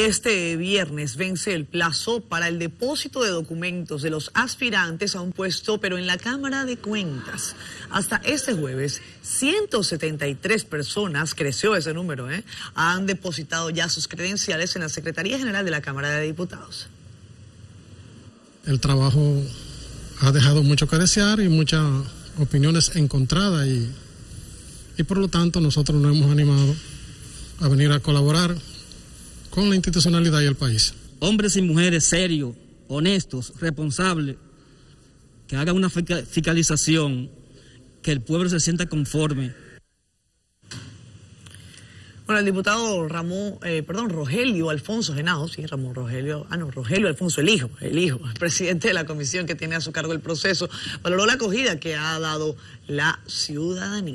Este viernes vence el plazo para el depósito de documentos de los aspirantes a un puesto, pero en la Cámara de Cuentas. Hasta este jueves, 173 personas, creció ese número, ¿eh? han depositado ya sus credenciales en la Secretaría General de la Cámara de Diputados. El trabajo ha dejado mucho que desear y muchas opiniones encontradas y, y por lo tanto nosotros nos hemos animado a venir a colaborar con la institucionalidad y el país. Hombres y mujeres serios, honestos, responsables, que hagan una fiscalización, que el pueblo se sienta conforme. Bueno, el diputado Ramón, eh, perdón, Rogelio Alfonso Genao, sí, Ramón Rogelio, ah no, Rogelio Alfonso, el hijo, el hijo, el presidente de la comisión que tiene a su cargo el proceso, valoró la acogida que ha dado la ciudadanía.